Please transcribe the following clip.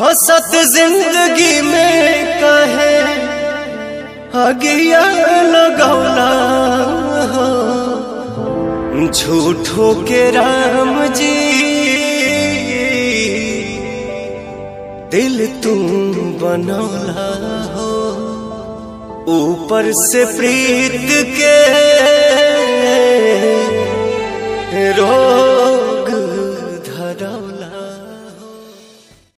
हसत ज़िंदगी में कहे अगिया लगौला हाँ। झूठो के राम जी, दिल तुम बनौला हो। ऊपर से प्रीत के रोग धरौला।